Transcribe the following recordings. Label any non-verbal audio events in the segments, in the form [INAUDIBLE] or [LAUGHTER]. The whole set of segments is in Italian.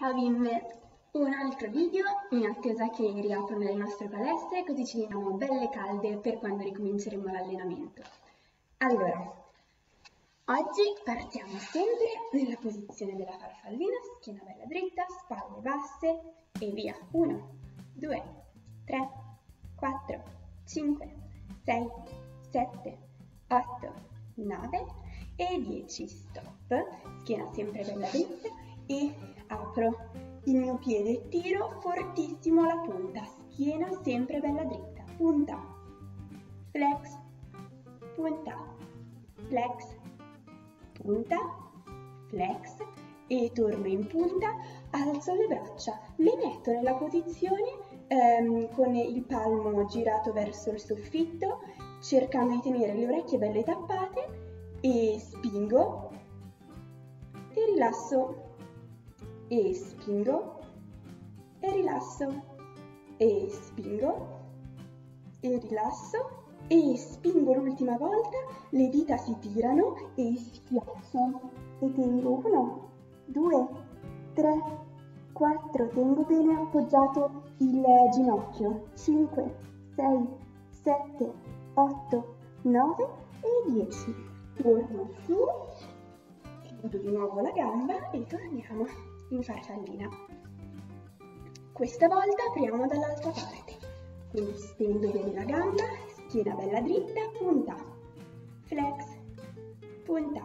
Ciao! Un altro video in attesa che riaprano le nostre palestre così ci veniamo belle calde per quando ricominceremo l'allenamento. Allora, oggi partiamo sempre nella posizione della farfallina, schiena bella dritta, spalle basse e via. 1, 2, 3, 4, 5, 6, 7, 8, 9 e 10. Stop, schiena sempre bella dritta e apro. Il mio piede, tiro fortissimo la punta, schiena sempre bella dritta, punta, flex, punta, flex, punta, flex. E torno in punta, alzo le braccia, le metto nella posizione ehm, con il palmo girato verso il soffitto, cercando di tenere le orecchie belle tappate e spingo e rilasso e spingo. E rilasso. E spingo. E rilasso. E spingo l'ultima volta, le dita si tirano e schiaccio e tengo 1, 2, 3, 4, tengo bene appoggiato il ginocchio, 5, 6, 7, 8, 9 e 10. Torno su, chiudo di nuovo la gamba e torniamo in farfallina. Questa volta apriamo dall'altra parte, quindi stendo bene la gamba, schiena bella dritta, punta, flex, punta,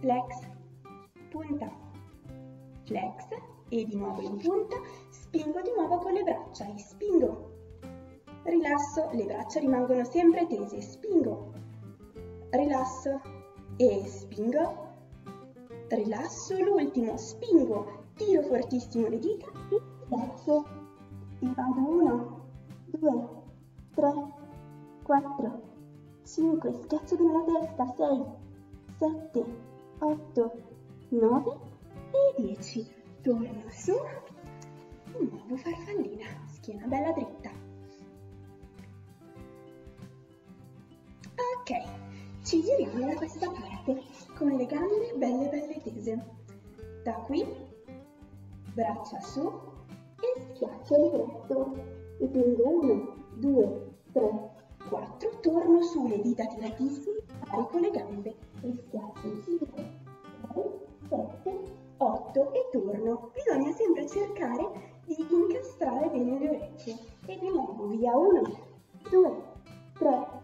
flex, punta, flex e di nuovo in punta, spingo di nuovo con le braccia e spingo, rilasso, le braccia rimangono sempre tese, spingo, rilasso e spingo, rilasso l'ultimo, spingo, tiro fortissimo le dita e schiaccio e vado 1, 2, 3, 4, 5, schiaccio bene la testa, 6, 7, 8, 9 e 10. Torno su, di nuovo farfallina, schiena bella dritta. Ok, ci giriamo da questa parte con le gambe belle belle tese. Da qui, braccia su e schiaccio il retto. E tengo 1, 2, 3, 4, torno su le dita tiratissime, carico le gambe e schiaccio 5, 6, 7, 8 e torno. Bisogna sempre cercare di incastrare bene le orecchie. E di nuovo via 1, 2, 3,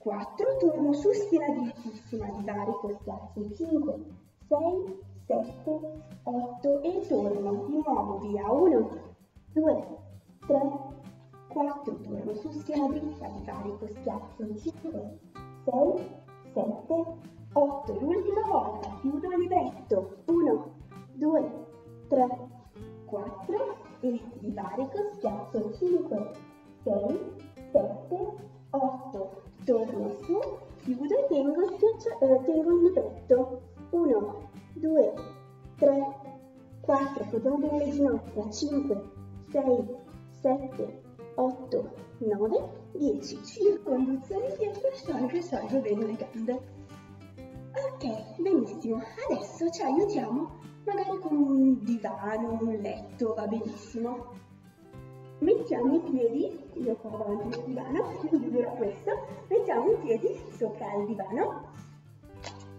4, torno su schiena drittissima, divarico, schiaccio 5, 6, 7, 8 e torno di nuovo via 1, 2, 3, 4, torno su schiena dritta, divarico, schiaccio 5, 6, 7, 8, l'ultima volta, chiudo il libretto, 1, 2, 3, 4 e divarico, schiaccio 5, 6, 7, 8, su, chiudo e tengo, eh, tengo il libretto. 1, 2, 3, 4, appoggiamo bene le ginocchia, 5, 6, 7, 8, 9, 10. Circonduzione dietro, sciolgo, sciolgo bene le gambe. Ok, benissimo. Adesso ci aiutiamo magari con un divano, un letto, va benissimo mettiamo i piedi, io qua davanti al divano, quindi userò questo, mettiamo i piedi sopra il divano,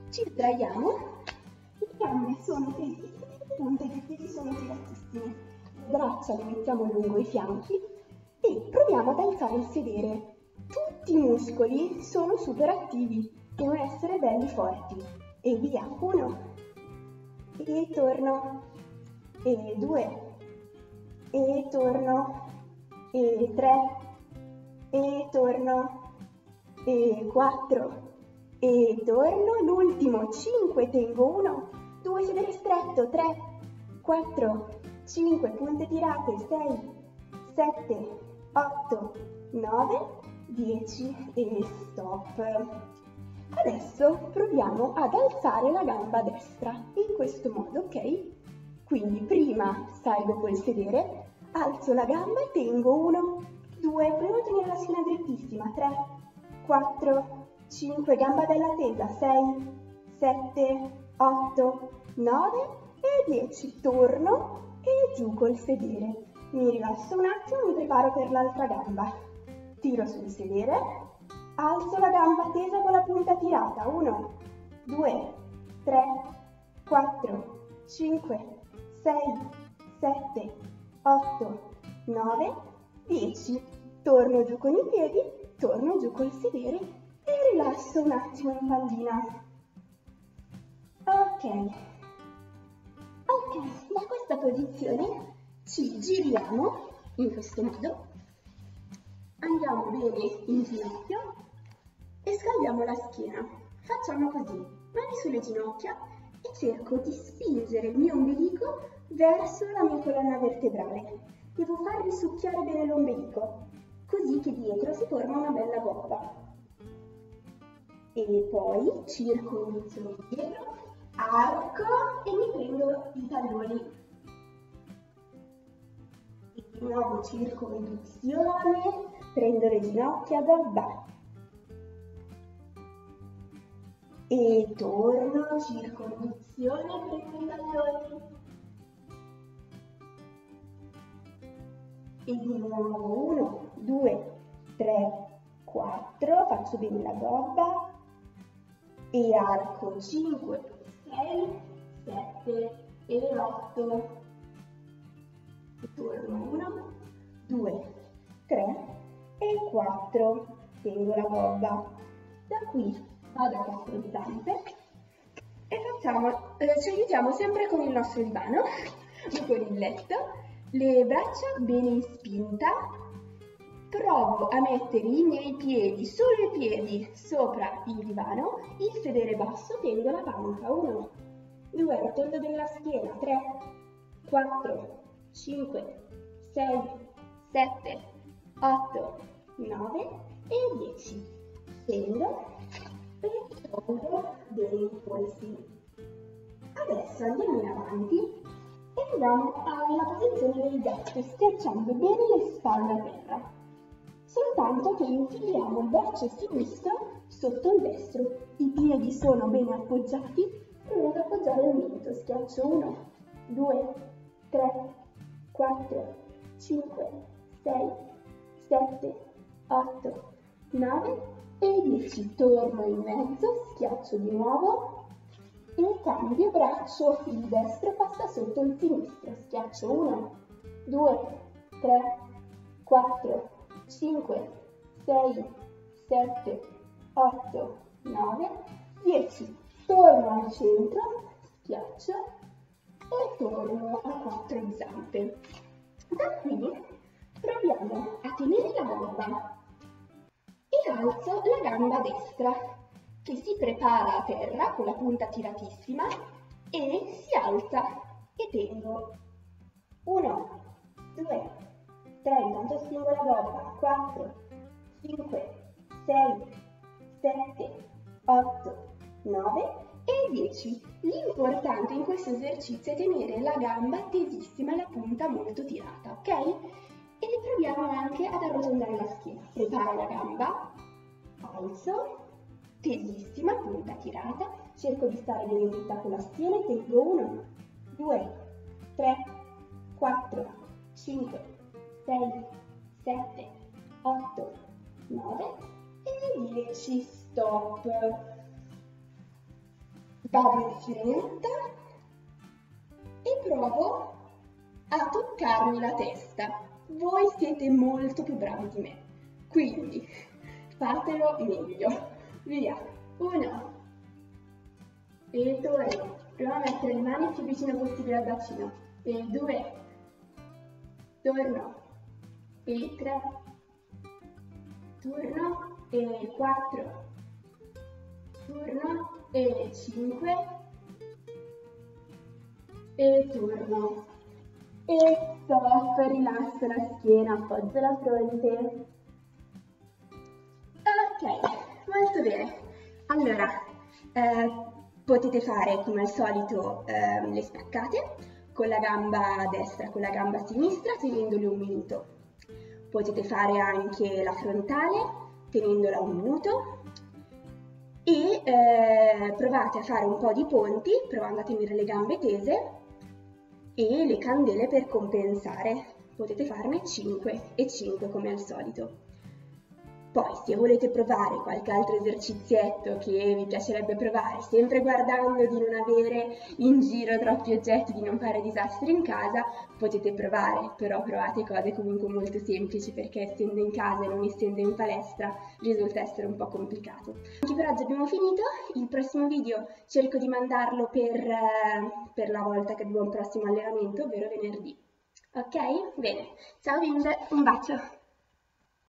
ci sdraiamo, le gambe sono tesissime, le punte dei piedi sono tiratissime, le braccia le mettiamo lungo i fianchi e proviamo ad alzare il sedere. Tutti i muscoli sono super attivi, devono essere belli forti. E via, uno, e torno, e due, e torno, e 3 e torno. E 4 e torno. L'ultimo. 5 tengo 1 2 sedere stretto 3 4 5 punte tirate. 6 7 8 9 10 e stop. Adesso proviamo ad alzare la gamba destra. In questo modo ok? Quindi prima salgo col sedere alzo la gamba e tengo 1, 2, proviamo a tenere la schiena drittissima, 3, 4, 5, gamba bella tesa, 6, 7, 8, 9 e 10. Torno e giù col sedere. Mi rilasso un attimo, mi preparo per l'altra gamba. Tiro sul sedere, alzo la gamba tesa con la punta tirata. 1, 2, 3, 4, 5, 6, 7, 8, 9, 10. Torno giù con i piedi, torno giù col sedere e rilasso un attimo in pallina. Ok. Ok, da questa posizione ci giriamo in questo modo, andiamo bene in ginocchio e scaldiamo la schiena. Facciamo così, mani sulle ginocchia e cerco di spingere il mio ombelico verso la mia colonna vertebrale. Devo far risucchiare bene l'ombelico, così che dietro si forma una bella gobba. E poi circolo inizio dietro, arco e mi prendo i talloni. E di nuovo circolo induzione, prendo le ginocchia, gobba. E torno, circolo induzione, prendo i talloni. E di nuovo 1, 2, 3, 4, faccio bene la gobba. E arco 5, 6, 7 e 8 torno 1, 2, 3 e 4 tengo la gobba. Da qui vado a zampe e facciamo, eh, ci aiutiamo sempre con il nostro divano [LAUGHS] con il letto le braccia bene in spinta, provo a mettere i miei piedi, solo i piedi, sopra il divano, il sedere basso, tengo la panca, 1, 2, rotondo della schiena, 3, 4, 5, 6, 7, 8, 9 e 10. Scendo e tolgo dei polsi. Adesso andiamo in avanti andiamo alla posizione del gatto, schiacciando bene le spalle a terra. Soltanto che infiliamo il braccio sinistro sotto il destro. I piedi sono bene appoggiati, provo ad appoggiare il mento. Schiaccio 1, 2, 3, 4, 5, 6, 7, 8, 9 e 10. Torno in mezzo, schiaccio di nuovo e cambio braccio, il destro passa sotto il sinistro, schiaccio 1, 2, 3, 4, 5, 6, 7, 8, 9, 10. Torno al centro, schiaccio e torno a quattro zampe. Da qui proviamo a tenere la gamba e alzo la gamba destra che si prepara a terra con la punta tiratissima e si alza e tengo 1, 2, 3, intanto spingo la gobba, 4, 5, 6, 7, 8, 9 e 10. L'importante in questo esercizio è tenere la gamba tesissima e la punta molto tirata, ok? E proviamo anche ad arrotondare la schiena. Preparo la gamba, alzo, tesissima, punta tirata, cerco di stare bene dritta con la schiena e tengo 1, 2, 3, 4, 5, 6, 7, 8, 9 e 10, stop. Vado in fretta e provo a toccarmi la testa. Voi siete molto più bravi di me, quindi fatelo meglio. Via. Uno. E torno. Proviamo a mettere le mani più vicino possibile al bacino. E due. Torno. E tre. Torno. E quattro. Torno. E cinque. E torno. E stop, rilasso la schiena, appoggio la fronte. Bene. Allora, eh, potete fare come al solito eh, le spaccate con la gamba destra, con la gamba sinistra, tenendole un minuto. Potete fare anche la frontale, tenendola un minuto. E eh, provate a fare un po' di ponti, provando a tenere le gambe tese, e le candele per compensare. Potete farne 5 e 5 come al solito. Poi se volete provare qualche altro esercizietto che vi piacerebbe provare, sempre guardando di non avere in giro troppi oggetti, di non fare disastri in casa, potete provare, però provate cose comunque molto semplici perché essendo in casa e non essendo in palestra risulta essere un po' complicato. Anche per oggi abbiamo finito, il prossimo video cerco di mandarlo per, eh, per la volta che abbiamo il prossimo allenamento, ovvero venerdì. Ok? Bene, ciao bimbe, un bacio!